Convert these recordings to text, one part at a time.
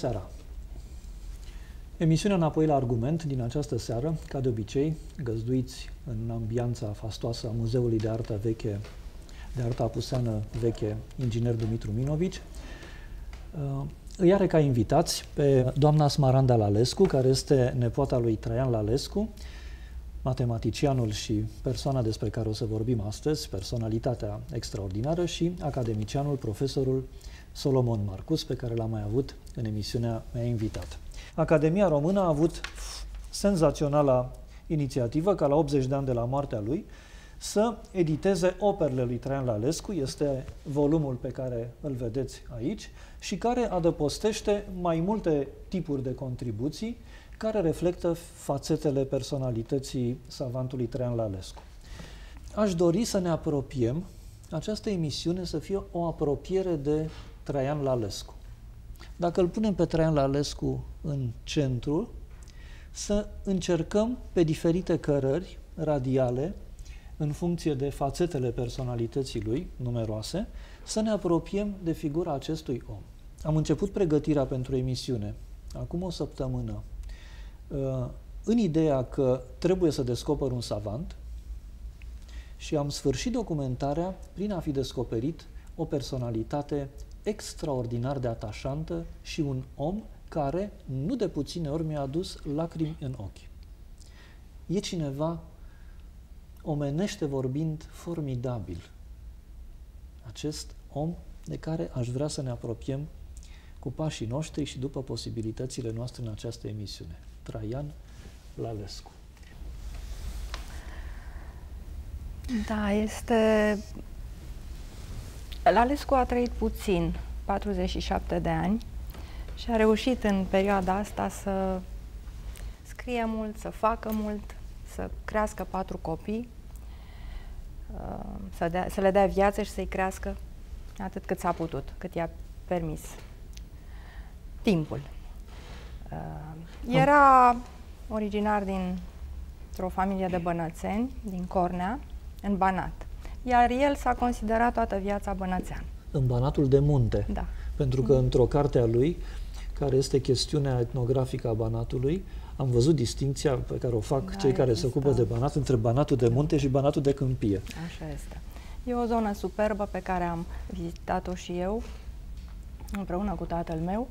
Bună seara! Emisiunea înapoi la argument din această seară, ca de obicei, găzduiți în ambianța fastoasă a Muzeului de Artă Veche, de Artă Apuseană Veche, inginer Dumitru Minovici, uh, îi are ca invitați pe doamna Smaranda Lalescu, care este nepoata lui Traian Lalescu, matematicianul și persoana despre care o să vorbim astăzi, personalitatea extraordinară și academicianul, profesorul Solomon Marcus, pe care l-am mai avut în emisiunea mea invitat. Academia Română a avut senzaționala inițiativă ca la 80 de ani de la moartea lui să editeze operele lui Traian Lalescu, este volumul pe care îl vedeți aici, și care adăpostește mai multe tipuri de contribuții care reflectă fațetele personalității savantului Traian Lalescu. Aș dori să ne apropiem, această emisiune să fie o apropiere de Traian Lalescu. Dacă îl punem pe Traian Lalescu în centru, să încercăm pe diferite cărări radiale, în funcție de fațetele personalității lui, numeroase, să ne apropiem de figura acestui om. Am început pregătirea pentru emisiune acum o săptămână uh, în ideea că trebuie să descoper un savant și am sfârșit documentarea prin a fi descoperit o personalitate extraordinar de atașantă și un om care, nu de puține ori, mi-a adus lacrimi în ochi. E cineva, omenește vorbind, formidabil. Acest om de care aș vrea să ne apropiem cu pașii noștri și după posibilitățile noastre în această emisiune. Traian Lalescu. Da, este Lalescu a trăit puțin, 47 de ani, și a reușit în perioada asta să scrie mult, să facă mult, să crească patru copii, uh, să, dea, să le dea viață și să-i crească atât cât s-a putut, cât i-a permis timpul. Uh, era originar dintr-o familie de bănățeni, din Cornea, în Banat iar el s-a considerat toată viața bănățean. În Banatul de Munte. Da. Pentru că într-o carte a lui, care este chestiunea etnografică a Banatului, am văzut distinția pe care o fac da, cei care se ocupă de Banat între Banatul de Munte și Banatul de Câmpie. Așa este. E o zonă superbă pe care am vizitat-o și eu, împreună cu tatăl meu,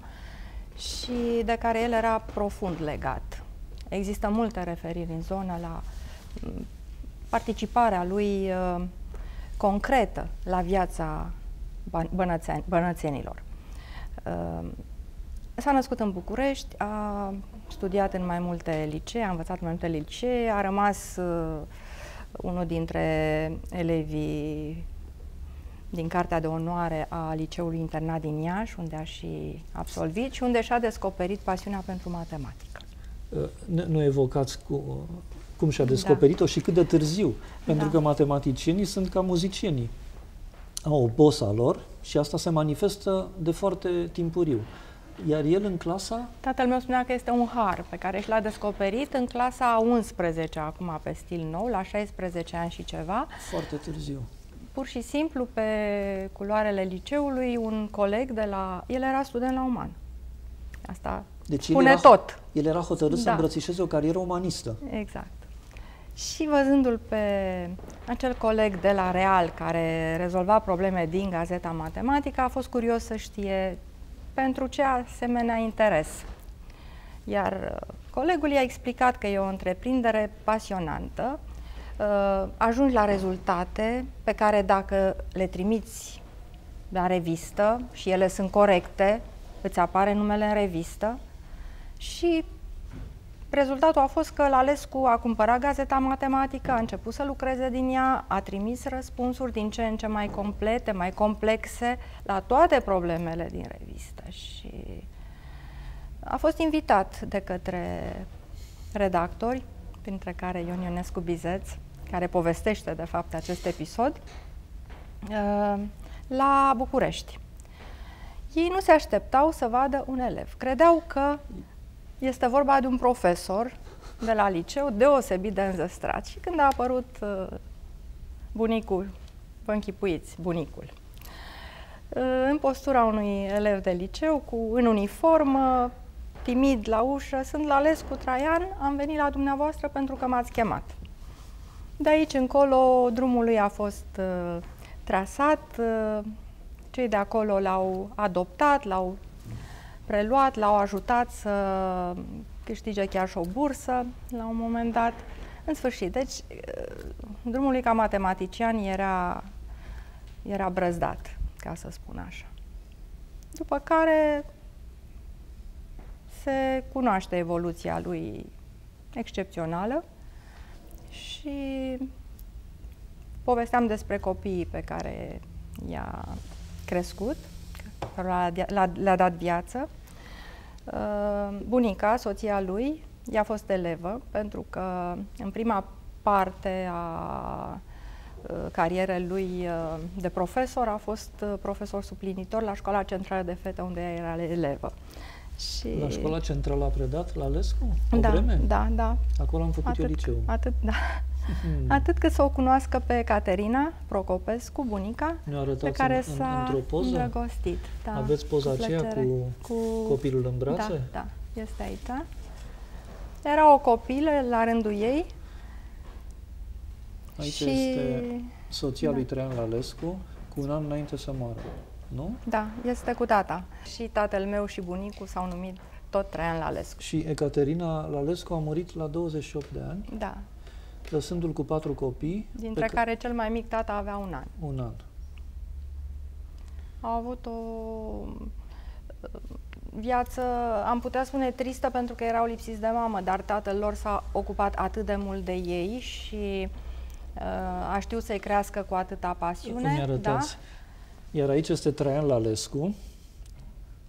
și de care el era profund legat. Există multe referiri în zonă la mm, participarea lui uh, concretă la viața bănățenilor. Uh, s-a născut în București, a studiat în mai multe licee, a învățat în mai multe licee, a rămas uh, unul dintre elevii din Cartea de Onoare a Liceului Internat din Iași, unde a și absolvit și unde și-a descoperit pasiunea pentru matematică. Uh, nu evocați cu cum și-a descoperit-o da. și cât de târziu. Pentru da. că matematicienii sunt ca muzicienii. Au o bosa lor și asta se manifestă de foarte timpuriu. Iar el în clasa... Tatăl meu spunea că este un har pe care și l-a descoperit în clasa 11, acum pe stil nou, la 16 ani și ceva. Foarte târziu. Pur și simplu, pe culoarele liceului, un coleg de la... El era student la Uman. Asta deci spune el era, tot. El era hotărât da. să îmbrățișeze o carieră umanistă. Exact. Și văzându-l pe acel coleg de la Real care rezolva probleme din Gazeta Matematică, a fost curios să știe pentru ce asemenea interes. Iar uh, colegul i-a explicat că e o întreprindere pasionantă, uh, ajungi la rezultate pe care dacă le trimiți la revistă și ele sunt corecte, îți apare numele în revistă și Rezultatul a fost că Lalescu a cumpărat gazeta matematică, a început să lucreze din ea, a trimis răspunsuri din ce în ce mai complete, mai complexe la toate problemele din revistă și a fost invitat de către redactori, printre care Ion Ionescu Bizeț, care povestește de fapt acest episod, uh, la București. Ei nu se așteptau să vadă un elev. Credeau că este vorba de un profesor de la liceu deosebit de înzestrat. Și când a apărut uh, bunicul, vă închipuiți, bunicul, în postura unui elev de liceu, cu, în uniformă, timid la ușă, sunt la cu Traian, am venit la dumneavoastră pentru că m-ați chemat. De aici încolo drumul lui a fost uh, trasat, uh, cei de acolo l-au adoptat, l-au preluat, l-au ajutat să câștige chiar și o bursă la un moment dat. În sfârșit, deci uh, drumul lui ca matematician era, era brăzdat, ca să spun așa. După care se cunoaște evoluția lui excepțională și povesteam despre copiii pe care i-a crescut, care le-a dat viață. Uh, bunica, soția lui, i-a fost elevă pentru că în prima parte a uh, carierei lui uh, de profesor a fost profesor suplinitor la Școala Centrală de Fete unde ea era elevă. Și... La școala centrală a predat la Lescu? O da, vreme? da, da. Acolo am făcut atât, eu liceu. Atât, da. Hmm. Atât cât să o cunoască pe Caterina Procopescu, bunica, pe care s-a îndrăgostit. Da, Aveți poza aceea cu, cu copilul în brațe? Da, da, este aici. Era o copilă la rândul ei. Aici și... este soția da. lui Traian Lalescu, cu un an înainte să moară nu? Da, este cu tata. Și tatăl meu și bunicul s-au numit tot Traian Lalescu. Și Ecaterina Lalescu a murit la 28 de ani? Da. Lăsându-l cu patru copii? Dintre care cel mai mic tata avea un an. Un an. Au avut o viață, am putea spune tristă pentru că erau lipsiți de mamă, dar tatăl lor s-a ocupat atât de mult de ei și uh, a știut să-i crească cu atâta pasiune. Da? Iar aici este Traian Lalescu,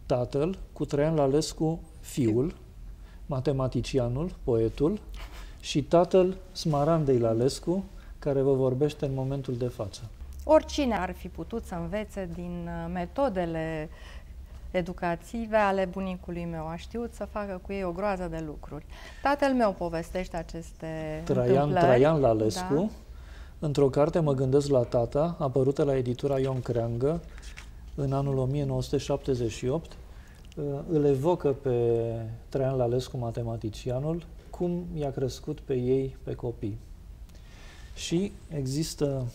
tatăl, cu Traian Lalescu, fiul, matematicianul, poetul, și tatăl Smarandei Lalescu, care vă vorbește în momentul de față. Oricine ar fi putut să învețe din uh, metodele educative ale bunicului meu. A știut să facă cu ei o groază de lucruri. Tatăl meu povestește aceste Traian, Traian Lalescu, da? Într-o carte mă gândesc la tata, apărută la editura Ion Creangă în anul 1978, uh, îl evocă pe Traian Lalescu, matematicianul, cum i-a crescut pe ei, pe copii. Și există,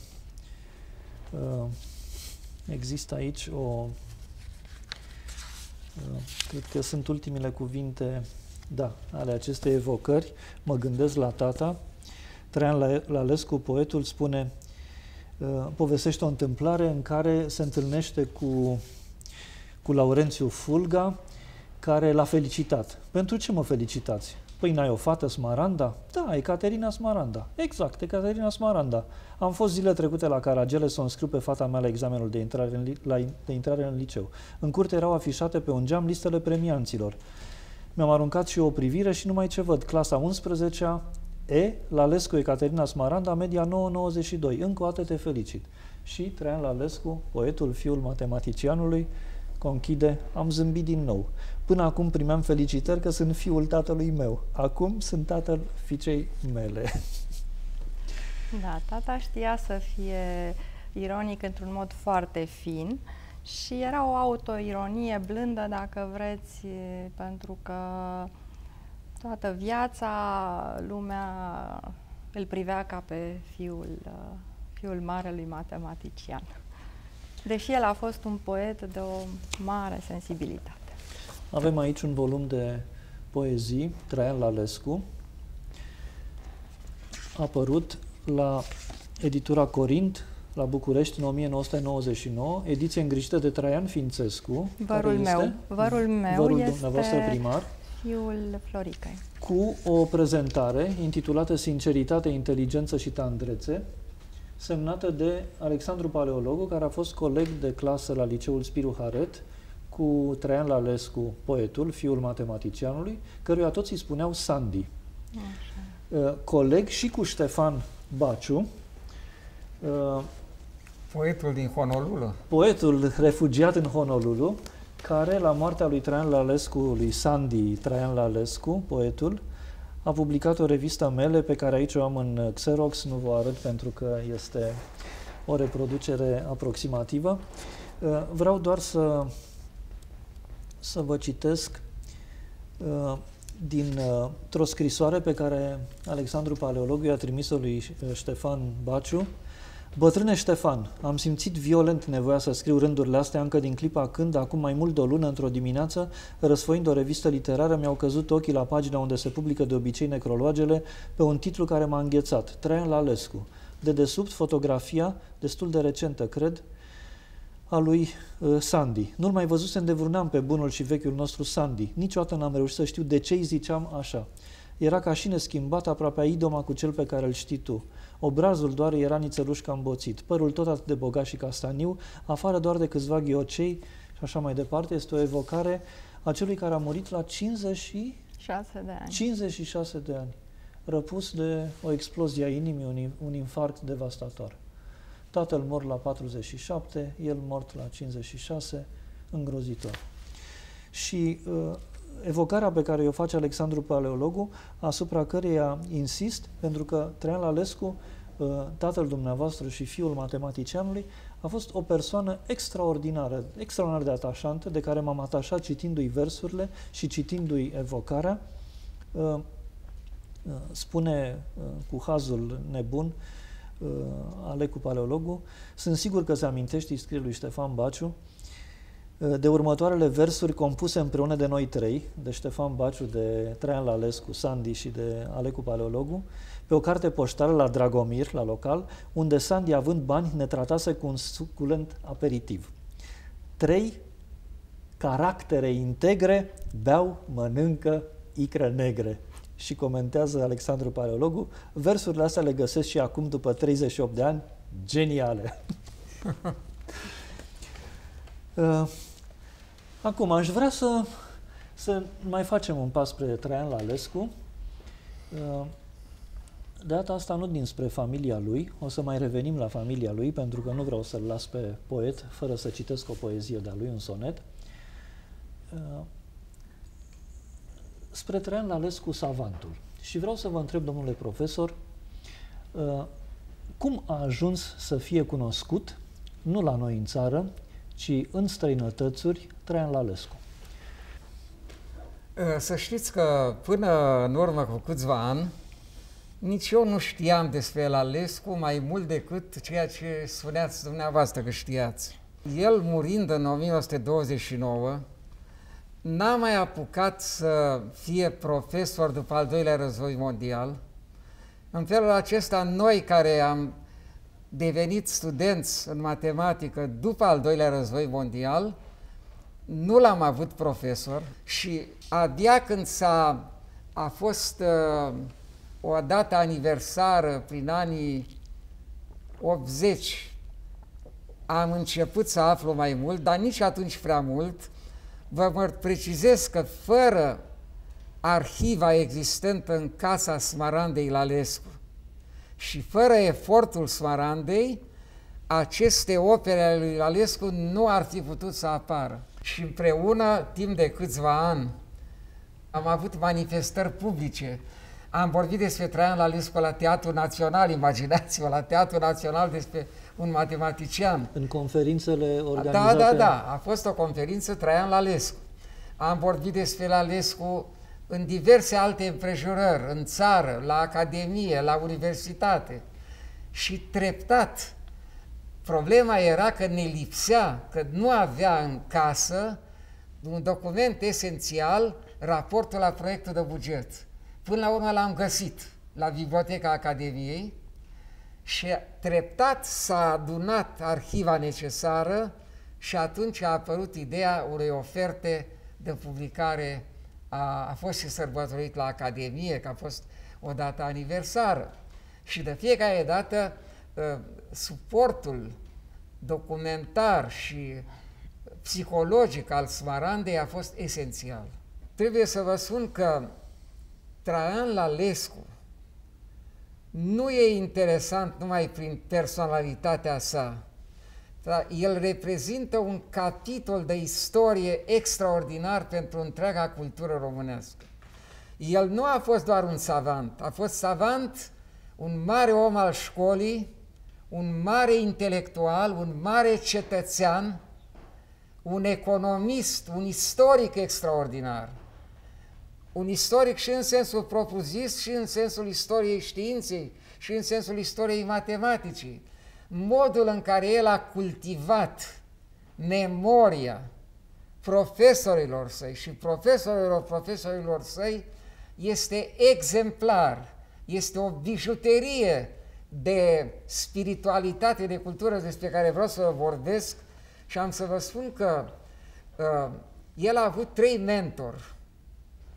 uh, există aici o, uh, cred că sunt ultimele cuvinte, da, ale acestei evocări, mă gândesc la tata, Traian Lalescu, poetul, spune, uh, povestește o întâmplare în care se întâlnește cu, cu Laurențiu Fulga, care l-a felicitat. Pentru ce mă felicitați? Păi n-ai o fată Smaranda? Da, e Caterina Smaranda. Exact, e Caterina Smaranda. Am fost zile trecute la Caragele să o înscriu pe fata mea la examenul de intrare, în, la, de intrare în liceu. În curte erau afișate pe un geam listele premianților. Mi-am aruncat și eu o privire și numai ce văd. Clasa 11 E, Lalescu Ecaterina Smaranda, media 9,92. Încă o dată te felicit. Și Traian Lalescu, poetul, fiul matematicianului, conchide, am zâmbit din nou. Până acum primeam felicitări că sunt fiul tatălui meu. Acum sunt tatăl fiicei mele. Da, tata știa să fie ironic într-un mod foarte fin și era o autoironie blândă, dacă vreți, pentru că Toată viața lumea îl privea ca pe fiul, uh, fiul marelui matematician. Deși el a fost un poet de o mare sensibilitate. Avem aici un volum de poezii, Traian Lalescu, apărut la editura Corint, la București, în 1999, ediție îngrijită de Traian Fințescu. Vărul meu. Este, vărul meu vărul este... dumneavoastră primar fiul Floricăi. Cu o prezentare intitulată Sinceritate, Inteligență și Tandrețe, semnată de Alexandru Paleologu, care a fost coleg de clasă la liceul Spiru Haret, cu Traian Lalescu, poetul, fiul matematicianului, căruia toți îi spuneau Sandy. Așa. Uh, coleg și cu Ștefan Baciu, uh, Poetul din Honolulu. Poetul refugiat în Honolulu, care, la moartea lui Traian Lalescu, lui Sandy Traian Lalescu, poetul, a publicat o revistă mele pe care aici o am în Xerox, nu vă arăt pentru că este o reproducere aproximativă. Uh, vreau doar să, să vă citesc uh, dintr-o scrisoare pe care Alexandru Paleologu i-a trimis-o lui Ștefan Baciu, Bătrâne Ștefan, am simțit violent nevoia să scriu rândurile astea încă din clipa când, acum mai mult de o lună, într-o dimineață, răsfoind o revistă literară, mi-au căzut ochii la pagina unde se publică de obicei necrologele pe un titlu care m-a înghețat, Traian Lalescu. De desubt, fotografia, destul de recentă, cred, a lui uh, Sandy. Nu-l mai văzusem de vreun an pe bunul și vechiul nostru Sandy. Niciodată n-am reușit să știu de ce îi ziceam așa. Era ca și neschimbat aproape idoma cu cel pe care îl știi tu. Obrazul doar era nițeluș ca îmboțit, părul tot atât de bogat și castaniu, afară doar de câțiva ghiocei și așa mai departe. Este o evocare a celui care a murit la 56 de ani. 56 de ani, răpus de o explozie a inimii, un, un infarct devastator. Tatăl mor la 47, el mort la 56, îngrozitor. Și uh, evocarea pe care o face Alexandru Paleologu, asupra căreia insist, pentru că Traian Lalescu, uh, tatăl dumneavoastră și fiul matematicianului, a fost o persoană extraordinară, extraordinar de atașantă, de care m-am atașat citindu-i versurile și citindu-i evocarea. Uh, uh, spune cu hazul nebun Alecu Paleologu, sunt sigur că se amintește, scrie lui Ștefan Baciu, de următoarele versuri compuse împreună de noi trei, de Ștefan Baciu, de Traian Lalescu, Sandy și de Alecu Paleologu, pe o carte poștală la Dragomir, la local, unde Sandy, având bani, ne tratase cu un suculent aperitiv. Trei caractere integre beau, mănâncă icre negre. Și comentează Alexandru Paleologu, versurile astea le găsesc și acum, după 38 de ani, geniale. uh, Acum, aș vrea să, să mai facem un pas spre Traian Lalescu. Uh, de data asta nu dinspre familia lui, o să mai revenim la familia lui, pentru că nu vreau să-l las pe poet fără să citesc o poezie de-a lui, un sonet. Uh, spre Traian Lalescu, savantul. Și vreau să vă întreb, domnule profesor, uh, cum a ajuns să fie cunoscut, nu la noi în țară, ci în străinătățuri, Traian Lalescu. Să știți că până în urmă cu câțiva ani, nici eu nu știam despre Lalescu mai mult decât ceea ce spuneați dumneavoastră că știați. El murind în 1929, n-a mai apucat să fie profesor după al doilea război mondial. În felul acesta, noi care am devenit studenți în matematică după al doilea război mondial, nu l-am avut profesor și abia când s-a a fost uh, o dată aniversară prin anii 80 am început să aflu mai mult, dar nici atunci prea mult. Vă mă precizez că fără arhiva existentă în casa Smarandei Lalescu, și fără efortul Smarandei, aceste opere ale lui Lalescu nu ar fi putut să apară. Și împreună, timp de câțiva ani, am avut manifestări publice. Am vorbit despre Traian Lalescu la Teatrul Național, imaginați-vă, la Teatrul Național despre un matematician. În conferințele organizate? Da, da, da. A fost o conferință Traian Lalescu. Am vorbit despre Lalescu în diverse alte împrejurări, în țară, la academie, la universitate. Și treptat, problema era că ne lipsea, că nu avea în casă un document esențial, raportul la proiectul de buget. Până la urmă l-am găsit la Biblioteca Academiei și treptat s-a adunat arhiva necesară și atunci a apărut ideea unei oferte de publicare a, a fost și sărbătorit la Academie, că a fost o dată aniversară. Și de fiecare dată ă, suportul documentar și psihologic al Smarandei a fost esențial. Trebuie să vă spun că Traian Lalescu nu e interesant numai prin personalitatea sa, da, el reprezintă un capitol de istorie extraordinar pentru întreaga cultură românească. El nu a fost doar un savant, a fost savant, un mare om al școlii, un mare intelectual, un mare cetățean un economist, un istoric extraordinar. Un istoric și în sensul propriu-zis, și în sensul istoriei științei, și în sensul istoriei matematicii. Modul în care el a cultivat memoria profesorilor săi și profesorilor profesorilor săi este exemplar, este o bijuterie de spiritualitate, de cultură despre care vreau să vă vorbesc și am să vă spun că uh, el a avut trei mentori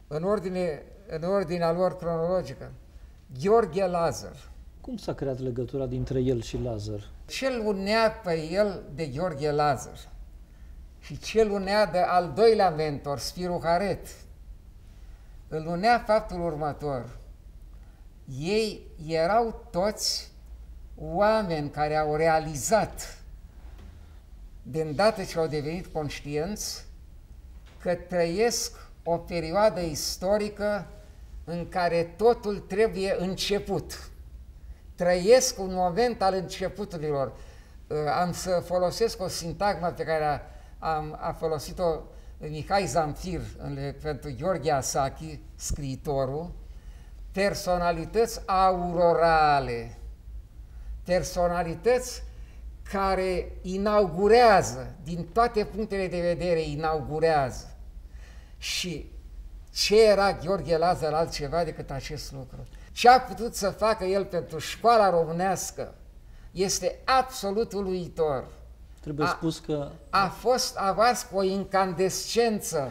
în, ordine, în ordinea lor cronologică. Gheorghe Lazar. Cum s-a creat legătura dintre el și Lazar? Ce-l unea pe el de Gheorghe Lazar? Și ce-l unea de al doilea mentor, Spiru Haret? Îl unea faptul următor. Ei erau toți oameni care au realizat, de îndată ce au devenit conștienți, că trăiesc o perioadă istorică în care totul trebuie început. Trăiesc un moment al începuturilor. Uh, am să folosesc o sintagmă pe care a, am, a folosit-o Mihai Zamfir pentru Gheorghe Asachi, scriitorul, personalități aurorale, personalități care inaugurează, din toate punctele de vedere, inaugurează. Și ce era Gheorghe Lazar altceva decât acest lucru? Ce a putut să facă el pentru școala românească este absolut uluitor. Trebuie a, spus că... A fost avars cu o incandescență.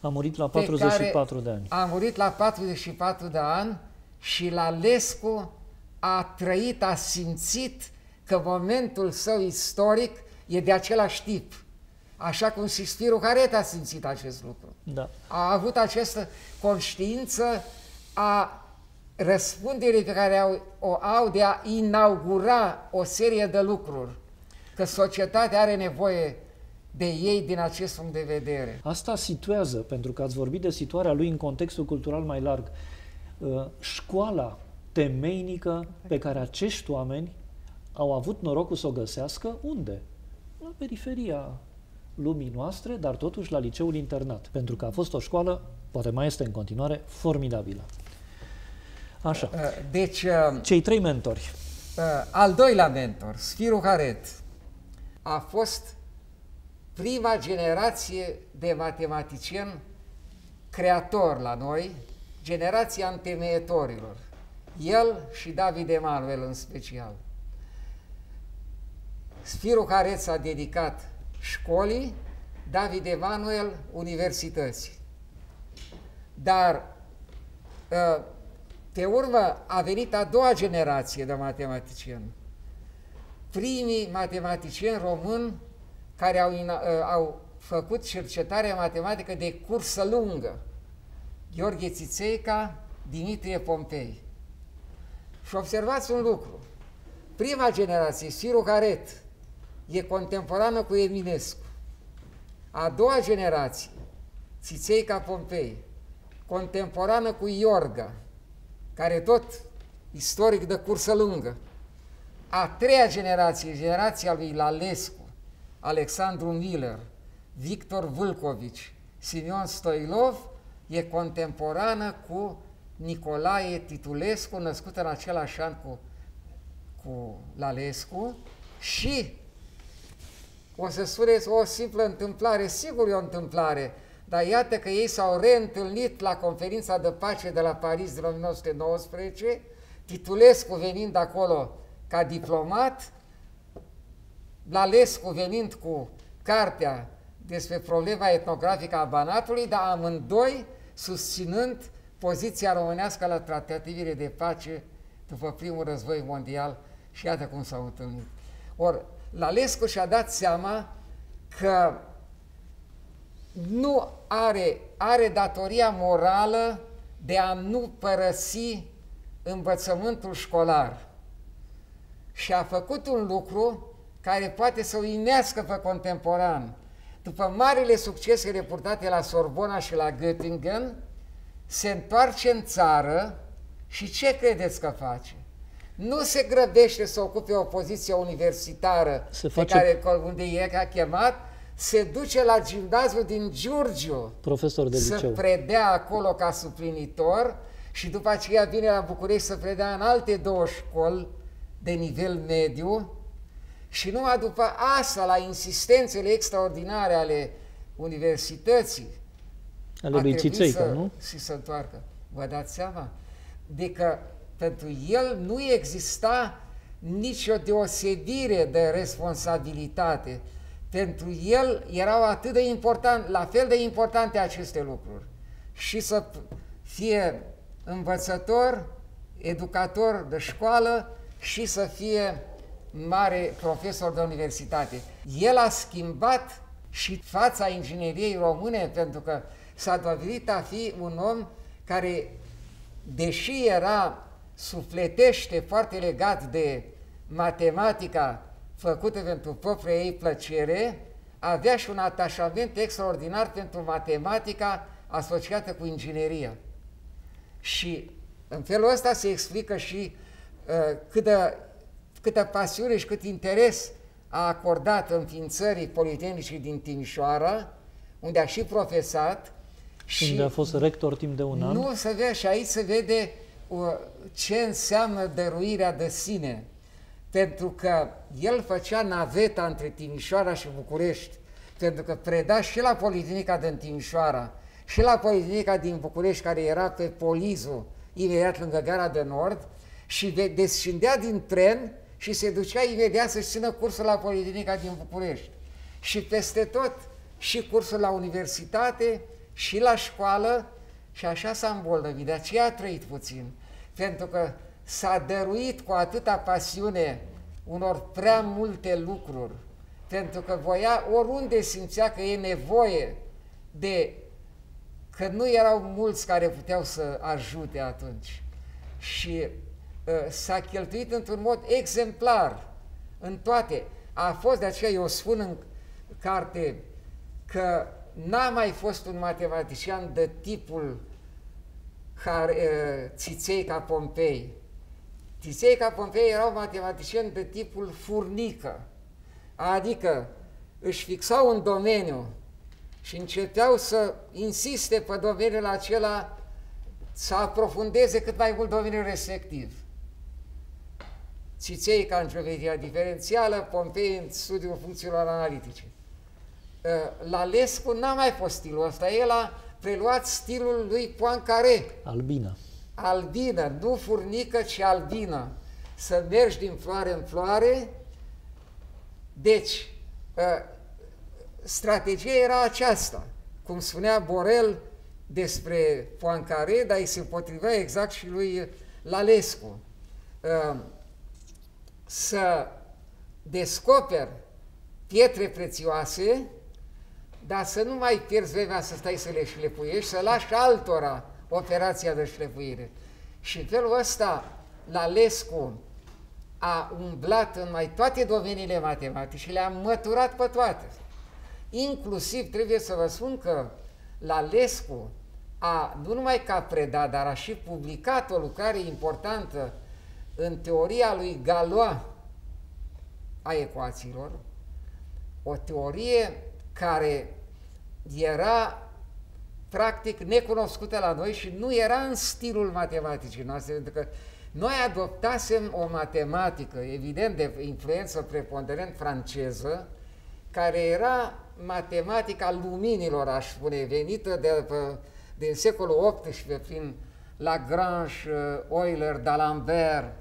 A murit la 44 de ani. A murit la 44 de ani și la Lescu a trăit, a simțit că momentul său istoric e de același tip. Așa cum și Spiru Caret a simțit acest lucru. Da. A avut această conștiință a răspunderii pe care au, o au de a inaugura o serie de lucruri. Că societatea are nevoie de ei din acest punct de vedere. Asta situează, pentru că ați vorbit de situarea lui în contextul cultural mai larg, uh, școala temeinică pe care acești oameni au avut norocul să o găsească unde? La periferia lumii noastre, dar totuși la liceul internat, pentru că a fost o școală, poate mai este în continuare, formidabilă. Așa. Uh, deci... Uh, Cei trei mentori. Al doilea mentor, Sfiru Haret, a fost prima generație de matematicieni creator la noi, generația întemeietorilor. El și David Emanuel în special. Sfiru Caret s-a dedicat școlii, David Emanuel universității. Dar ă, pe urmă a venit a doua generație de matematicieni. Primii matematicieni români care au, ă, au făcut cercetarea matematică de cursă lungă. Gheorghe Țițeica, Dimitrie Pompei. Și observați un lucru. Prima generație, Siru Caret, e contemporană cu Eminescu. A doua generație, Țițeica Pompei, contemporană cu Iorga, care tot istoric de cursă lungă. A treia generație, generația lui Lalescu, Alexandru Miller, Victor Vâlcovici, Simeon Stoilov, e contemporană cu Nicolae Titulescu, născut în același an cu, cu Lalescu, și o să spuneți o simplă întâmplare, sigur e o întâmplare, dar iată că ei s-au reîntâlnit la conferința de pace de la Paris din 1919, Titulescu venind acolo ca diplomat, Lalescu venind cu cartea despre problema etnografică a Banatului, dar amândoi susținând poziția românească la tratativele de pace după primul război mondial și iată cum s-au întâlnit. Ori, Lalescu și-a dat seama că nu are, are datoria morală de a nu părăsi învățământul școlar. Și a făcut un lucru care poate să uimească pe contemporan. După marile succese reportate la Sorbona și la Göttingen, se întoarce în țară și ce credeți că face? Nu se grăbește să ocupe o poziție universitară se face... pe care, unde e a chemat, se duce la gimnaziul din Giurgiu Profesor de să liceu. predea acolo ca suplinitor și după aceea vine la București să predea în alte două școli de nivel mediu și numai după asta, la insistențele extraordinare ale universității, Ale a lui trebuit Țițeica, să, nu? Și să întoarcă. Vă dați seama? De că pentru el nu exista nicio deosebire de responsabilitate. Pentru el erau atât de important, la fel de importante aceste lucruri. Și să fie învățător, educator de școală și să fie mare profesor de universitate. El a schimbat și fața ingineriei române pentru că s-a dovedit a fi un om care, deși era sufletește foarte legat de matematica făcută pentru propria ei plăcere, avea și un atașament extraordinar pentru matematica asociată cu ingineria. Și în felul ăsta se explică și uh, câtă, câtă pasiune și cât interes a acordat înființării Politehnicii din Timișoara, unde a și profesat. Și Unde a fost rector timp de un an. nu se vede, și aici se vede uh, ce înseamnă dăruirea de sine. Pentru că el făcea naveta între Timișoara și București, pentru că preda și la Politehnica din Timișoara, și la Politehnica din București, care era pe Polizu, imediat lângă gara de nord, și de- descindea din tren și se ducea imediat să-și țină cursul la Politehnica din București. Și peste tot, și cursul la universitate, și la școală, și așa s-a îmbolnăvit. De aceea a trăit puțin. Pentru că s-a dăruit cu atâta pasiune unor prea multe lucruri. Pentru că voia, oriunde simțea că e nevoie de că nu erau mulți care puteau să ajute atunci. Și uh, s-a cheltuit într-un mod exemplar în toate. A fost, de aceea eu spun în carte că n-a mai fost un matematician de tipul care, uh, Țițeica Pompei. Țițeica Pompei erau matematicieni de tipul furnică, adică își fixau un domeniu și începeau să insiste pe domeniul acela să aprofundeze cât mai mult domeniul respectiv. Țițeica în geometria diferențială, Pompei în studiul funcțiilor analitice. Uh, La Lescu n-a mai fost stilul ăsta, el a preluat stilul lui Poincaré, Albina. Albină, nu furnică, ci albină. Să mergi din floare în floare. Deci, uh, strategia era aceasta. Cum spunea Borel despre Poincaré, dar îi se potrivea exact și lui Lalescu. Uh, Să descoperi pietre prețioase, dar să nu mai pierzi vremea să stai să le șlepuiești, să lași altora operația de șlepuire. Și în felul ăsta, Lalescu a umblat în mai toate domeniile matematice și le-a măturat pe toate. Inclusiv trebuie să vă spun că Lalescu a, nu numai că a predat, dar a și publicat o lucrare importantă în teoria lui Galois a ecuațiilor, o teorie care era practic necunoscută la noi și nu era în stilul matematicii noastre, pentru că noi adoptasem o matematică, evident de influență preponderent franceză, care era matematica luminilor, aș spune, venită de, pe, din secolul XVIII prin Lagrange, Euler, D'Alembert,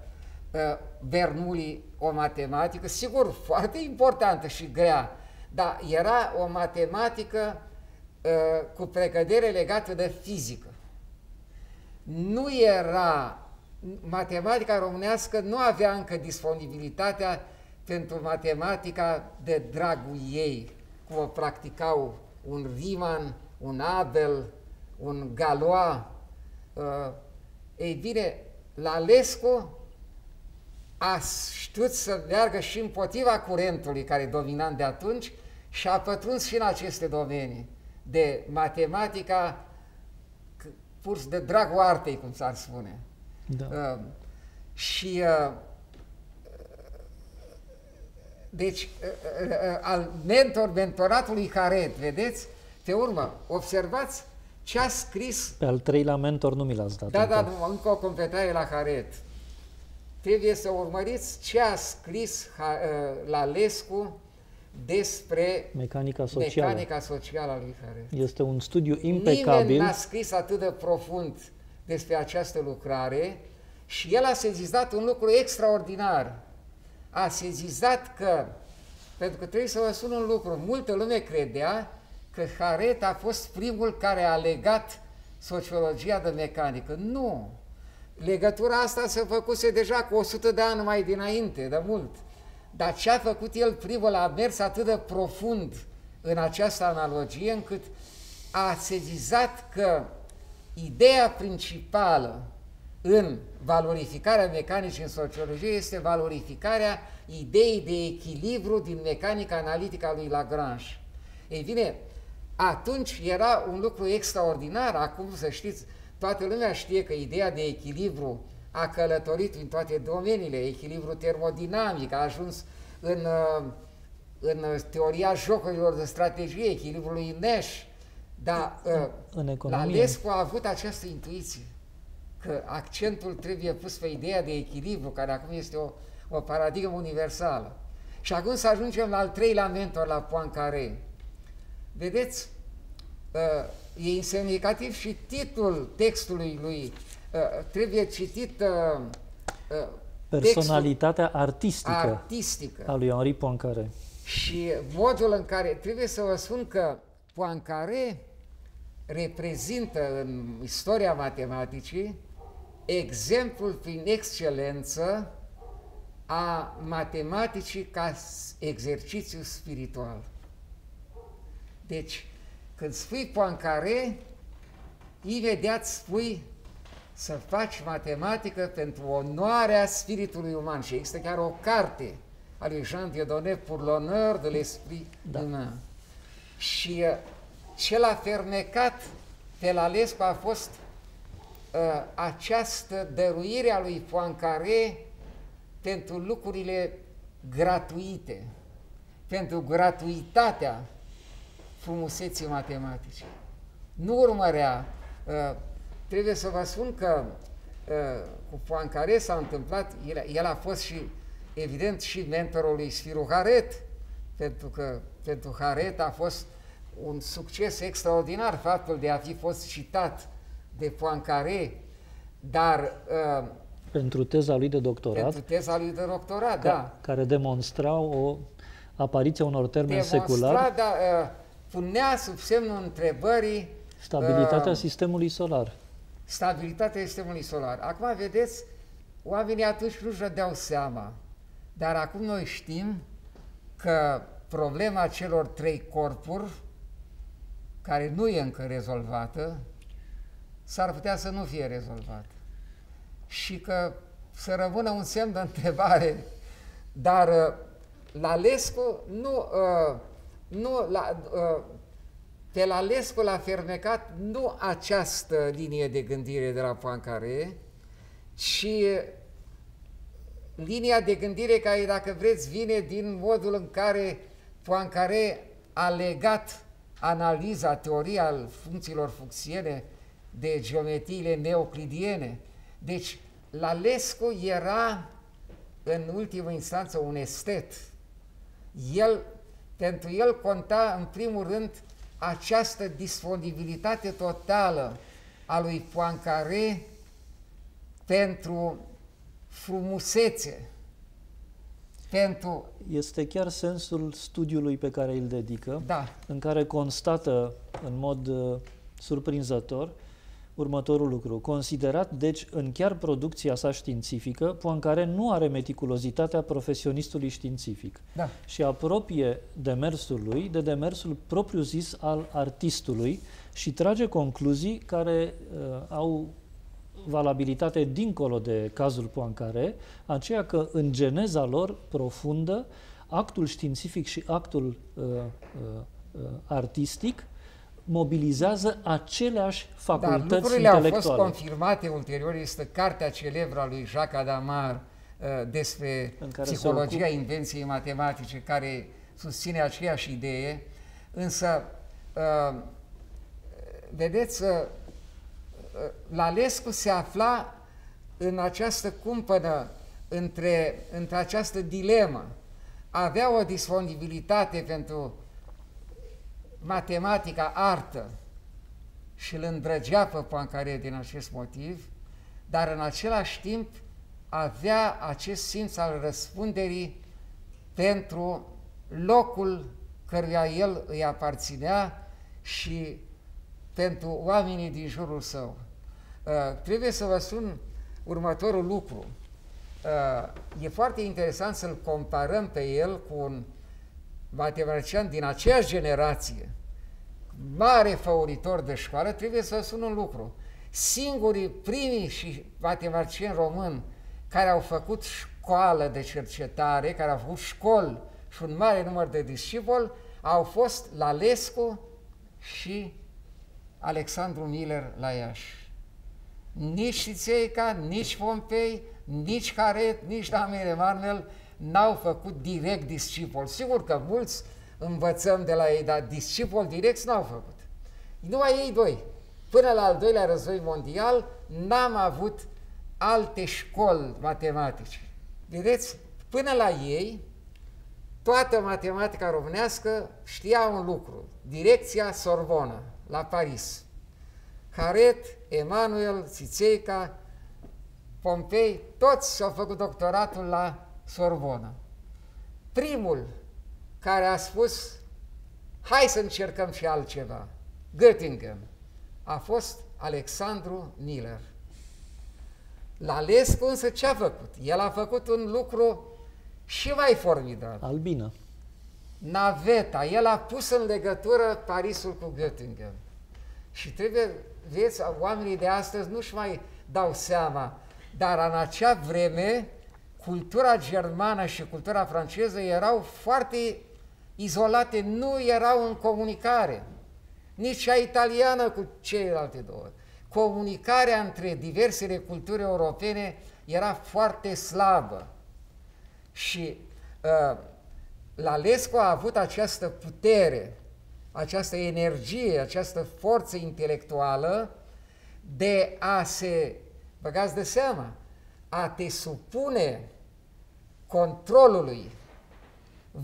Bernoulli, o matematică, sigur, foarte importantă și grea, dar era o matematică uh, cu precădere legată de fizică. Nu era, matematica românească nu avea încă disponibilitatea pentru matematica de dragul ei, cum o practicau un Riemann, un Abel, un Galois. Uh, ei bine, Lalescu a știut să meargă și împotriva curentului care e dominant de atunci și a pătruns și în aceste domenii de matematica pur de dragul artei, cum s-ar spune. Da. Uh, și uh, deci, al mentor, mentoratului Haret, vedeți? Pe urmă, observați ce a scris... Pe al treilea mentor nu mi l-ați dat. Da, da, nu, încă o completare la Haret. Trebuie să urmăriți ce a scris Lalescu despre mecanica socială. mecanica socială a lui Haret. Este un studiu impecabil. Nimeni n-a scris atât de profund despre această lucrare și el a sezizat un lucru extraordinar. A sezizat că, pentru că trebuie să vă spun un lucru, multă lume credea că Haret a fost primul care a legat sociologia de mecanică. Nu! Legătura asta se făcuse deja cu 100 de ani mai dinainte, de mult. Dar ce a făcut el primul a mers atât de profund în această analogie încât a sezizat că ideea principală în valorificarea mecanicii în sociologie este valorificarea ideii de echilibru din mecanica analitică a lui Lagrange. Ei bine, atunci era un lucru extraordinar, acum să știți, toată lumea știe că ideea de echilibru a călătorit în toate domeniile, echilibru termodinamic, a ajuns în, în teoria jocurilor de strategie, echilibrului Nash, dar în economie. Lalescu a avut această intuiție că accentul trebuie pus pe ideea de echilibru, care acum este o, o paradigmă universală. Și acum să ajungem la al treilea mentor, la Poincaré. Vedeți, uh, e semnificativ și titlul textului lui. Uh, trebuie citit uh, Personalitatea artistică, artistică a lui Henri Poincaré. Și modul în care, trebuie să vă spun că Poincaré reprezintă în istoria matematicii exemplul prin excelență a matematicii ca exercițiu spiritual. Deci, când spui Poincaré, imediat spui să faci matematică pentru onoarea spiritului uman. Și există chiar o carte a lui Jean Dieudonné pour l'honneur de l'esprit da. humain. Și uh, ce l-a fermecat pe la Lescu a fost uh, această dăruire a lui Poincaré pentru lucrurile gratuite, pentru gratuitatea frumuseții matematice. Nu urmărea. Uh, trebuie să vă spun că uh, cu Poincaré s-a întâmplat, el, el a fost și, evident, și mentorul lui Sfiru Haret, pentru că pentru Haret a fost un succes extraordinar faptul de a fi fost citat de Poincaré, dar... Uh, pentru teza lui de doctorat. Pentru teza lui de doctorat, ca, da. Care demonstra o apariție unor termeni seculari. da, uh, punea sub semnul întrebării stabilitatea uh, sistemului solar. Stabilitatea sistemului solar. Acum, vedeți, oamenii atunci nu-și dădeau seama, dar acum noi știm că problema celor trei corpuri, care nu e încă rezolvată, s-ar putea să nu fie rezolvată. Și că să rămână un semn de întrebare, dar uh, la Lescu nu, uh, nu la, uh, pe la Lescu l-a fermecat nu această linie de gândire de la Poincaré, ci linia de gândire care, dacă vreți, vine din modul în care Poincaré a legat analiza, teoria al funcțiilor funcțiene de geometriile neoclidiene. Deci, Lalescu era, în ultimă instanță, un estet. El, pentru el conta, în primul rând, această disponibilitate totală a lui Poincaré pentru frumusețe, pentru... Este chiar sensul studiului pe care îl dedică, da. în care constată în mod uh, surprinzător următorul lucru. Considerat, deci, în chiar producția sa științifică, Poincare nu are meticulozitatea profesionistului științific da. și apropie demersul lui de demersul propriu-zis al artistului și trage concluzii care uh, au valabilitate dincolo de cazul Poincare, aceea că în geneza lor profundă, actul științific și actul uh, uh, uh artistic mobilizează aceleași facultăți Dar lucrurile intelectuale. au fost confirmate ulterior, este cartea celebră a lui Jacques Adamar, uh, despre psihologia invenției matematice, care susține aceeași idee, însă, uh, vedeți, uh, Lalescu se afla în această cumpănă, între, între această dilemă. Avea o disponibilitate pentru matematica artă și îl îndrăgea pe Poincaré din acest motiv, dar în același timp avea acest simț al răspunderii pentru locul căruia el îi aparținea și pentru oamenii din jurul său. Uh, trebuie să vă spun următorul lucru. Uh, e foarte interesant să-l comparăm pe el cu un matematician din aceeași generație, mare favoritor de școală, trebuie să vă spun un lucru. Singurii, primii și matematicieni români care au făcut școală de cercetare, care au făcut școli și un mare număr de discipoli, au fost Lalescu și Alexandru Miller la Iași. Nici Sițeica, nici Pompei, nici Caret, nici Damir Emanuel n-au făcut direct discipol. Sigur că mulți învățăm de la ei, dar discipol direct n-au făcut. Numai ei doi. Până la al doilea război mondial n-am avut alte școli matematice. Vedeți? Până la ei, toată matematica românească știa un lucru. Direcția Sorbona, la Paris. Caret, Emanuel, Țițeica, Pompei, toți și-au făcut doctoratul la Sorbona. Primul care a spus, hai să încercăm și altceva, Göttingen, a fost Alexandru Miller. Lalescu însă ce a făcut? El a făcut un lucru și mai formidabil. Albină. Naveta. El a pus în legătură Parisul cu Göttingen. Și trebuie, vezi, oamenii de astăzi nu-și mai dau seama, dar în acea vreme cultura germană și cultura franceză erau foarte izolate, nu erau în comunicare. Nici cea italiană cu celelalte două. Comunicarea între diversele culturi europene era foarte slabă. Și uh, Lalescu a avut această putere, această energie, această forță intelectuală de a se, băgați de seama, a te supune controlului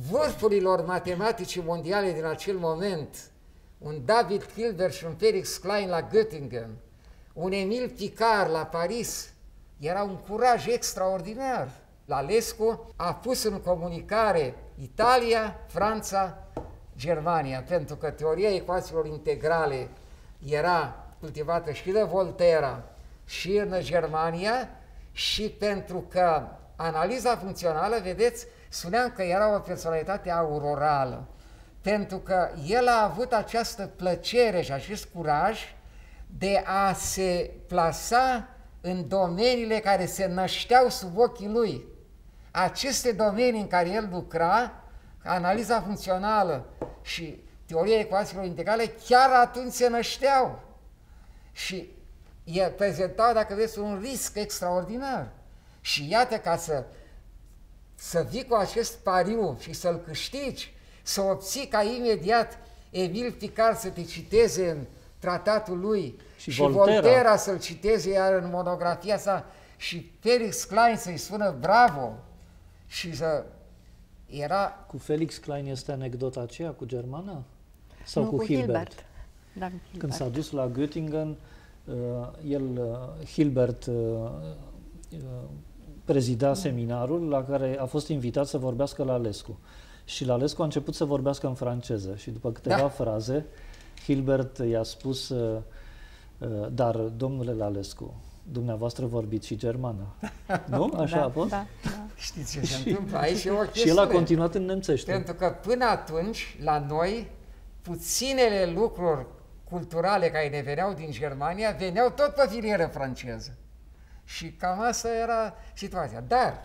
vârfurilor matematice mondiale din acel moment, un David Hilbert și un Felix Klein la Göttingen, un Emil Picard la Paris, era un curaj extraordinar. Lalescu a pus în comunicare Italia, Franța, Germania, pentru că teoria ecuațiilor integrale era cultivată și de Volterra și în Germania și pentru că analiza funcțională, vedeți, spuneam că era o personalitate aurorală, pentru că el a avut această plăcere și acest curaj de a se plasa în domeniile care se nășteau sub ochii lui. Aceste domenii în care el lucra, analiza funcțională și teoria ecuațiilor integrale, chiar atunci se nășteau. Și e prezentau, dacă vreți, un risc extraordinar. Și iată ca să, să vii cu acest pariu și să-l câștigi, să obții ca imediat Emil Picard să te citeze în tratatul lui și, și Volterra, Volterra să-l citeze iar în monografia sa și Felix Klein să-i spună bravo și să era... Cu Felix Klein este anecdota aceea cu germana? Sau nu, cu, cu Hilbert? Hilbert. Da, Hilbert. Când s-a dus la Göttingen, uh, el, uh, Hilbert, uh, uh, prezida da. seminarul la care a fost invitat să vorbească la Lescu. Și la Lescu a început să vorbească în franceză și după câteva da. fraze, Hilbert i-a spus, uh, uh, dar domnule Lalescu, dumneavoastră vorbiți și germană. nu? Așa da, a fost? Da, da. Știți ce se întâmplă? Aici e o Și el a continuat în nemțește. Pentru că până atunci, la noi, puținele lucruri culturale care ne veneau din Germania veneau tot pe filieră franceză. Și cam asta era situația. Dar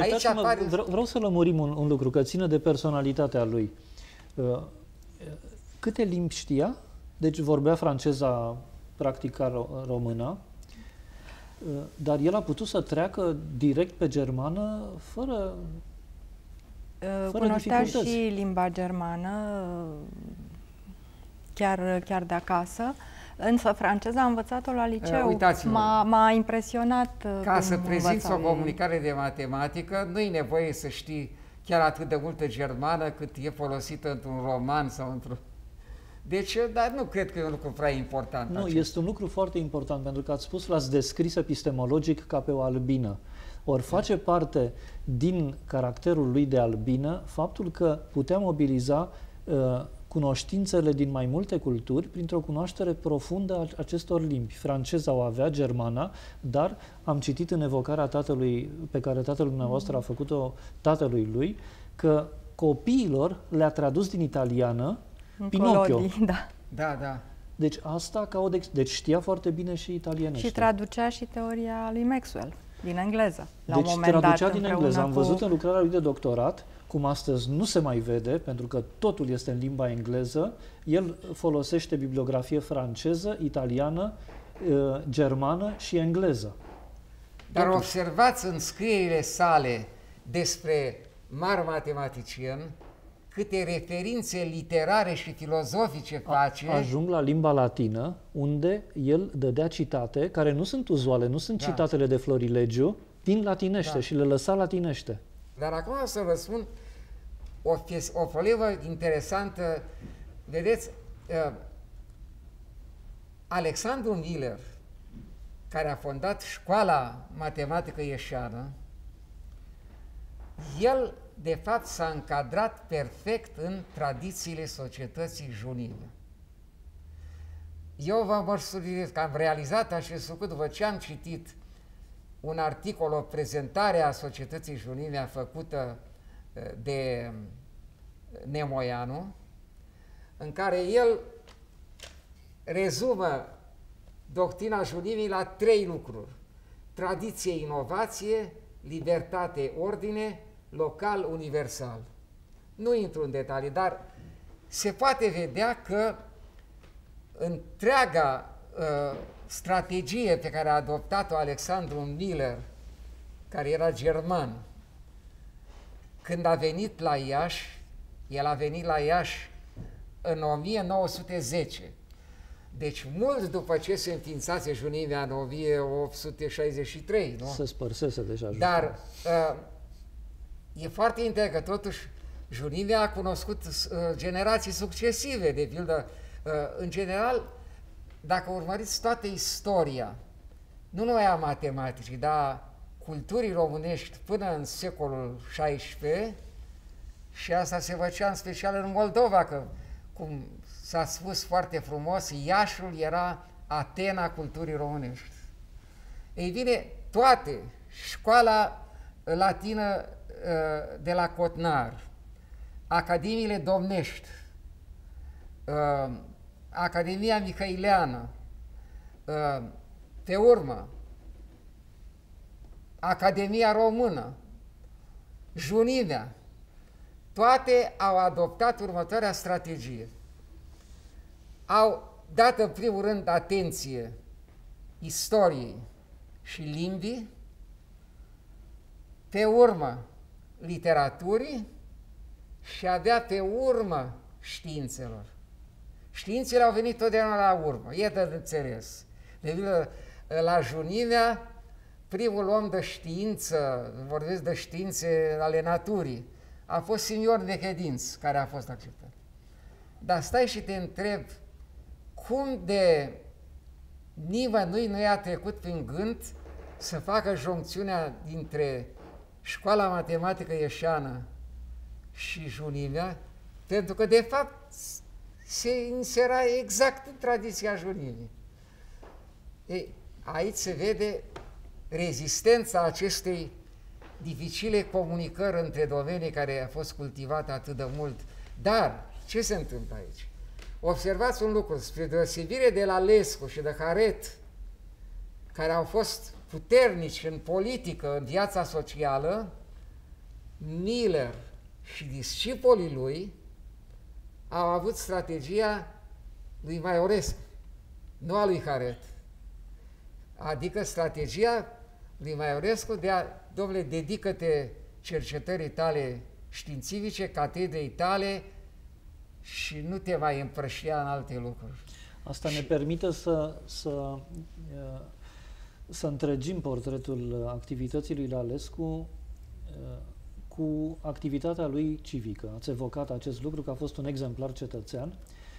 aici apare... Vreau, vreau să lămurim un, un lucru, că ține de personalitatea lui. Uh, câte limbi știa? Deci vorbea franceza, practica română, dar el a putut să treacă direct pe germană fără fără Cunoștea și limba germană, chiar, chiar de acasă. Însă franceza a învățat-o la liceu. M-a, m-a impresionat Ca să prezinți o comunicare de matematică, nu e nevoie să știi chiar atât de multă germană cât e folosită într-un roman sau într-un... Deci, dar nu cred că e un lucru prea important. Nu, acest. este un lucru foarte important, pentru că ați spus, l-ați descris epistemologic ca pe o albină. Ori face parte din caracterul lui de albină faptul că putea mobiliza uh, cunoștințele din mai multe culturi printr-o cunoaștere profundă a acestor limbi. Franceza o avea, germana, dar am citit în evocarea tatălui, pe care tatăl dumneavoastră a făcut-o tatălui lui, că copiilor le-a tradus din italiană în Pinocchio. Colodii, da. Da, da. Deci asta ca o de... Deci știa foarte bine și italienește. Și traducea și teoria lui Maxwell din engleză. La deci un moment traducea dat, din engleză. Am văzut cu... în lucrarea lui de doctorat cum astăzi nu se mai vede, pentru că totul este în limba engleză, el folosește bibliografie franceză, italiană, uh, germană și engleză. Dar totul. observați în scrierile sale despre mari matematicieni, câte referințe literare și filozofice face. A, ajung la limba latină, unde el dădea citate, care nu sunt uzuale, nu sunt da. citatele de Florilegiu, din latinește da. și le lăsa latinește. Dar acum o să vă spun o, o problemă interesantă. Vedeți, uh, Alexandru Miller, care a fondat școala matematică ieșeană, el, de fapt, s-a încadrat perfect în tradițiile societății junive. Eu vă mărturisesc că am realizat acest lucru după ce am citit un articol, o prezentare a societății junive făcută de Nemoianu, în care el rezumă doctrina Junimii la trei lucruri. Tradiție, inovație, libertate, ordine, local, universal. Nu intru în detalii, dar se poate vedea că întreaga uh, strategie pe care a adoptat-o Alexandru Miller, care era german, când a venit la Iași, el a venit la Iași în 1910. Deci mult după ce se înființase Junimea în 1863, nu? Se spărsese deja Dar uh, e foarte interesant că totuși Junimea a cunoscut uh, generații succesive, de pildă, uh, în general, dacă urmăriți toată istoria, nu numai a matematicii, dar culturii românești până în secolul XVI și asta se făcea în special în Moldova, că, cum s-a spus foarte frumos, Iașul era Atena culturii românești. Ei bine, toate, școala latină uh, de la Cotnar, Academiile Domnești, uh, Academia Mihailiană, uh, pe urmă, Academia Română, Junimea, toate au adoptat următoarea strategie. Au dat în primul rând atenție istoriei și limbii, pe urmă literaturii și abia pe urmă științelor. Științele au venit totdeauna la urmă, e de înțeles. De la Junimea primul om de știință, vorbesc de științe ale naturii, a fost Signor de Hedinț, care a fost acceptat. Dar stai și te întreb, cum de nimănui nu i-a trecut prin gând să facă joncțiunea dintre școala matematică ieșeană și Junimea, pentru că, de fapt, se insera exact în tradiția Junimii. Ei, aici se vede rezistența acestei dificile comunicări între domenii care a fost cultivată atât de mult. Dar, ce se întâmplă aici? Observați un lucru, spre deosebire de la Lescu și de Haret, care au fost puternici în politică, în viața socială, Miller și discipolii lui au avut strategia lui Maiorescu, nu a lui Haret. Adică strategia lui Maiorescu de a, domnule, dedică-te cercetării tale științifice, catedrei tale și nu te mai împrășia în alte lucruri. Asta și... ne permite să, să, să întregim portretul activității lui Lalescu cu activitatea lui civică. Ați evocat acest lucru că a fost un exemplar cetățean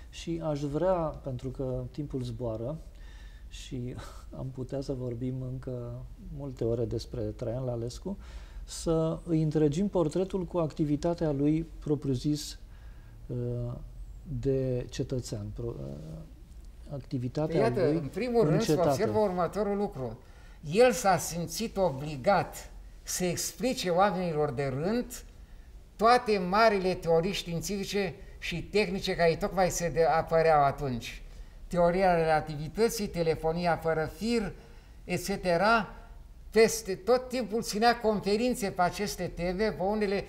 și aș vrea, pentru că timpul zboară și am putea să vorbim încă multe ore despre Traian Lalescu, să îi întregim portretul cu activitatea lui propriu-zis uh, de cetățean. Uh, activitatea Iată, lui în primul rând să observă următorul lucru. El s-a simțit obligat să explice oamenilor de rând toate marile teorii științifice și tehnice care tocmai se apăreau atunci. Teoria relativității, telefonia fără fir, etc. Peste tot timpul ținea conferințe pe aceste teme, pe unele,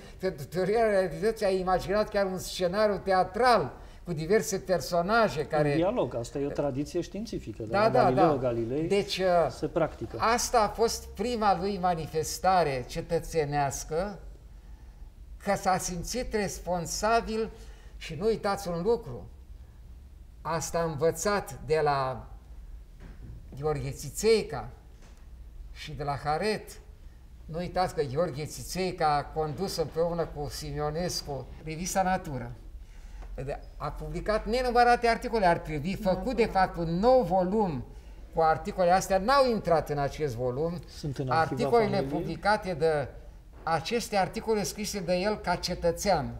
teoria relativității a imaginat chiar un scenariu teatral cu diverse personaje care... Un dialog, asta e o tradiție științifică, da, da, Galileo da. Galilei deci, uh, se practică. Asta a fost prima lui manifestare cetățenească, că s-a simțit responsabil și nu uitați un lucru, asta a învățat de la Gheorghe Țițeica și de la Haret. Nu uitați că Gheorghe Țițeica a condus împreună cu Simionescu revista Natură a publicat nenumărate articole, ar trebui făcut de fapt un nou volum cu articole astea, n-au intrat în acest volum, Sunt în articolele familiei. publicate de aceste articole scrise de el ca cetățean.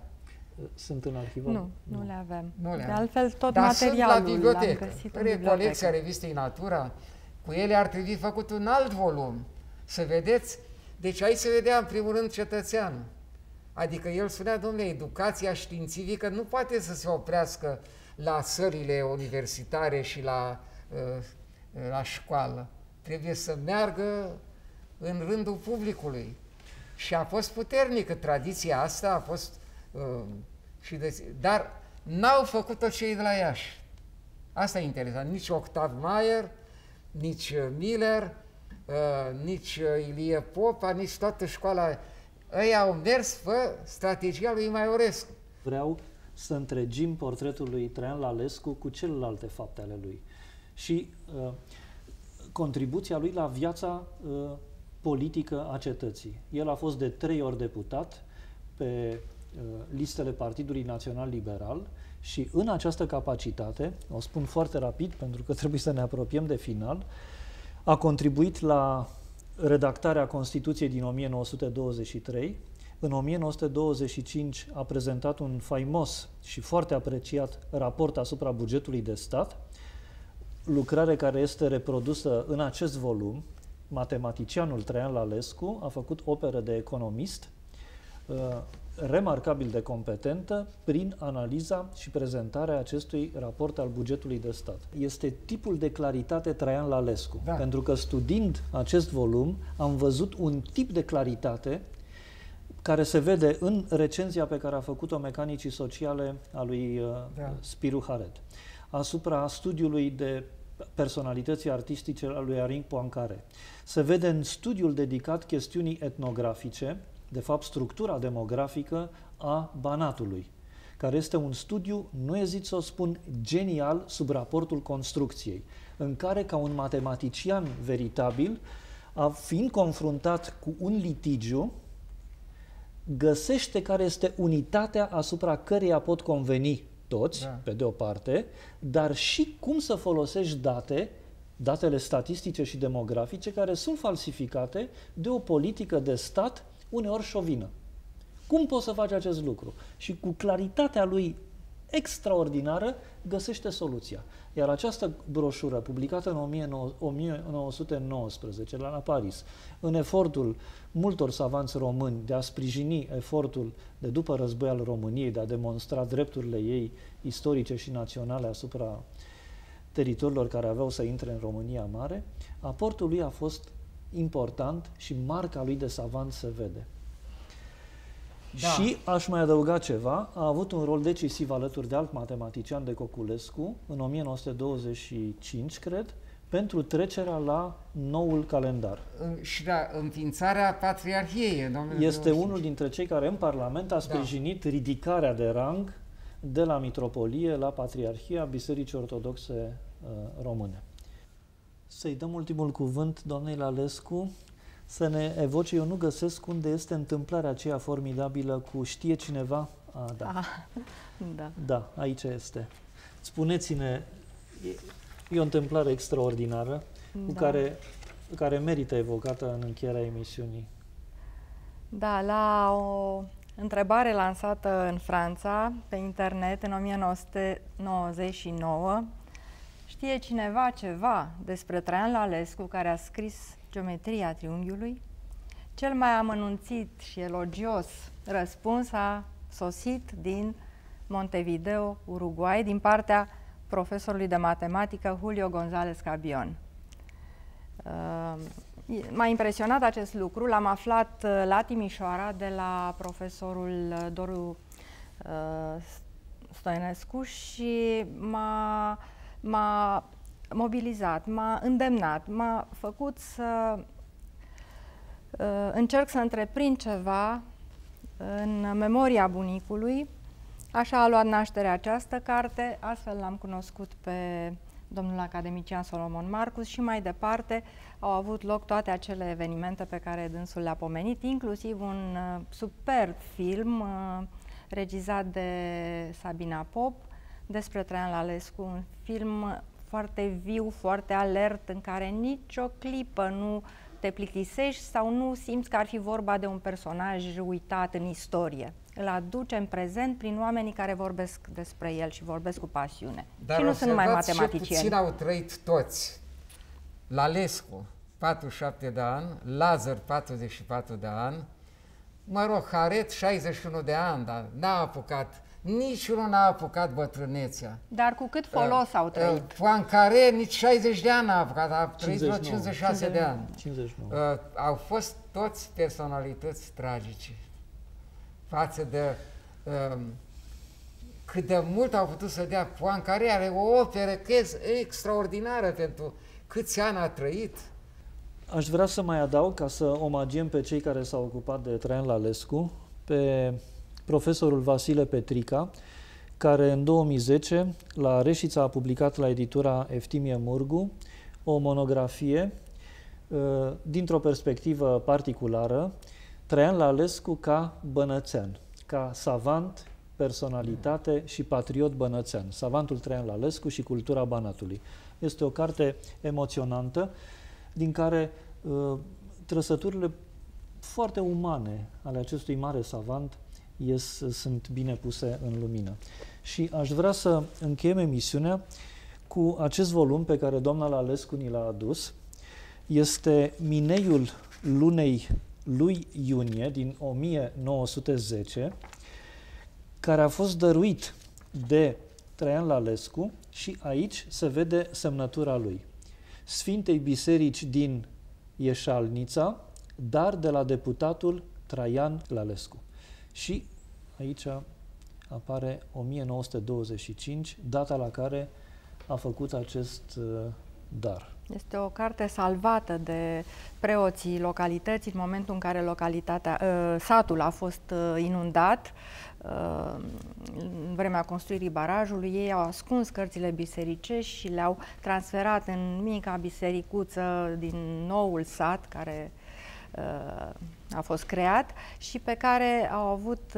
Sunt în arhivă? Nu, nu le avem. Nu le de altfel, tot Dar materialul sunt la bibliotecă. l-am găsit în Recolecția revistei Natura, cu ele ar trebui făcut un alt volum. Să vedeți, deci aici se vedea în primul rând cetățeanul. Adică el spunea, domnule, educația științifică nu poate să se oprească la sările universitare și la, uh, la școală. Trebuie să meargă în rândul publicului. Și a fost puternică tradiția asta, a fost uh, și de, dar n-au făcut-o cei de la Iași. Asta e interesant. Nici Octav Mayer, nici uh, Miller, uh, nici Ilie Popa, nici toată școala ei au mers fă strategia lui Maiorescu. Vreau să întregim portretul lui Traian Lalescu cu celelalte fapte ale lui și uh, contribuția lui la viața uh, politică a cetății. El a fost de trei ori deputat pe uh, listele Partidului Național Liberal și în această capacitate, o spun foarte rapid pentru că trebuie să ne apropiem de final, a contribuit la redactarea Constituției din 1923. În 1925 a prezentat un faimos și foarte apreciat raport asupra bugetului de stat, lucrare care este reprodusă în acest volum. Matematicianul Traian Lalescu a făcut operă de economist, uh, remarcabil de competentă prin analiza și prezentarea acestui raport al bugetului de stat. Este tipul de claritate Traian Lalescu, da. pentru că studiind acest volum am văzut un tip de claritate care se vede în recenzia pe care a făcut-o mecanicii sociale a lui uh, da. Spiru Haret, asupra studiului de personalității artistice a lui Arin Poancare. Se vede în studiul dedicat chestiunii etnografice, de fapt, structura demografică a Banatului, care este un studiu, nu ezit să o spun, genial sub raportul construcției, în care, ca un matematician veritabil, a, fiind confruntat cu un litigiu, găsește care este unitatea asupra căreia pot conveni toți, da. pe de o parte, dar și cum să folosești date, datele statistice și demografice, care sunt falsificate de o politică de stat uneori șovină. Cum poți să faci acest lucru? Și cu claritatea lui extraordinară găsește soluția. Iar această broșură, publicată în 1919 la Paris, în efortul multor savanți români de a sprijini efortul de după război al României, de a demonstra drepturile ei istorice și naționale asupra teritoriilor care aveau să intre în România Mare, aportul lui a fost important și marca lui de savant se vede. Da. Și aș mai adăuga ceva, a avut un rol decisiv alături de alt matematician de Coculescu, în 1925, cred, pentru trecerea la noul calendar. Și la înființarea Patriarhiei. Este unul dintre cei care în Parlament a da. sprijinit da. ridicarea de rang de la mitropolie la Patriarhia Bisericii Ortodoxe uh, Române. Să-i dăm ultimul cuvânt doamnei Lalescu să ne evoce, eu nu găsesc unde este întâmplarea aceea formidabilă cu știe cineva? A, da. Ah, da. Da, aici este. Spuneți-ne, e o întâmplare extraordinară da. cu care, care merită evocată în încheierea emisiunii. Da, la o întrebare lansată în Franța, pe internet, în 1999, știe cineva ceva despre Traian Lalescu, care a scris Geometria triunghiului? Cel mai amănunțit și elogios răspuns a sosit din Montevideo, Uruguay, din partea profesorului de matematică Julio González Cabion. Uh, m-a impresionat acest lucru, l-am aflat uh, la Timișoara de la profesorul uh, Doru Stoinescu și m-a, m-a mobilizat, m-a îndemnat, m-a făcut să încerc să întreprind ceva în memoria bunicului. Așa a luat naștere această carte, astfel l-am cunoscut pe domnul academician Solomon Marcus și mai departe au avut loc toate acele evenimente pe care dânsul le-a pomenit, inclusiv un uh, superb film uh, regizat de Sabina Pop despre Traian Lalescu, un film foarte viu, foarte alert, în care nicio clipă nu te plictisești sau nu simți că ar fi vorba de un personaj uitat în istorie îl aduce în prezent prin oamenii care vorbesc despre el și vorbesc cu pasiune. Dar și nu sunt numai matematicieni. Ce puțin au trăit toți. Lalescu, 47 de ani, Lazar, 44 de ani, mă rog, Haret, 61 de ani, dar n-a apucat, niciunul n-a apucat bătrânețea. Dar cu cât folos uh, au trăit? Uh, Poancare nici 60 de ani n-a apucat, a trăit vreo 56 59. de ani. 59. Uh, au fost toți personalități tragice față de um, cât de mult au putut să dea Poancare, are o operă extraordinară pentru câți ani a trăit. Aș vrea să mai adaug, ca să omagiem pe cei care s-au ocupat de Traian Lalescu, pe profesorul Vasile Petrica, care în 2010 la Reșița a publicat la editura Eftimie Murgu o monografie uh, dintr-o perspectivă particulară Traian Lalescu ca bănățean, ca savant, personalitate și patriot bănățean. Savantul Traian Lalescu și cultura Banatului. Este o carte emoționantă din care uh, trăsăturile foarte umane ale acestui mare savant ies, sunt bine puse în lumină. Și aș vrea să încheiem emisiunea cu acest volum pe care doamna Lalescu ni l-a adus. Este Mineiul lunei lui iunie din 1910, care a fost dăruit de Traian Lalescu și aici se vede semnătura lui. Sfintei Biserici din Ieșalnița, dar de la deputatul Traian Lalescu. Și aici apare 1925, data la care a făcut acest uh, dar. Este o carte salvată de preoții localității în momentul în care localitatea, uh, satul a fost uh, inundat. Uh, în vremea construirii barajului, ei au ascuns cărțile bisericești și le-au transferat în mica bisericuță din noul sat care a fost creat și pe care au avut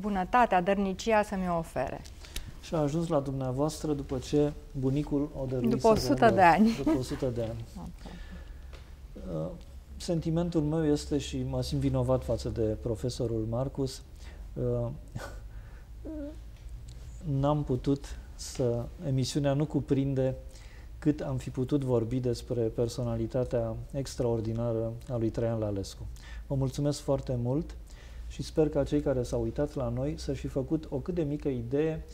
bunătatea, dărnicia să mi-o ofere și a ajuns la dumneavoastră după ce bunicul o dăruise. După 100 de ani. După 100 de ani. Uh, sentimentul meu este și mă simt vinovat față de profesorul Marcus. Uh, n-am putut să... Emisiunea nu cuprinde cât am fi putut vorbi despre personalitatea extraordinară a lui Traian Lalescu. Vă mulțumesc foarte mult și sper ca cei care s-au uitat la noi să-și fi făcut o cât de mică idee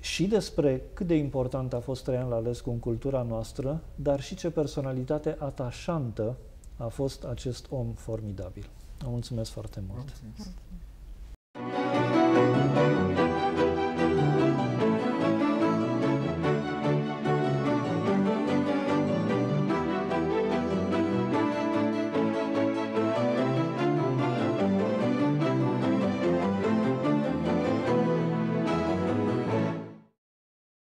și despre cât de important a fost Traian Lalescu în cultura noastră, dar și ce personalitate atașantă a fost acest om formidabil. Vă mulțumesc foarte mult! Mulțumesc.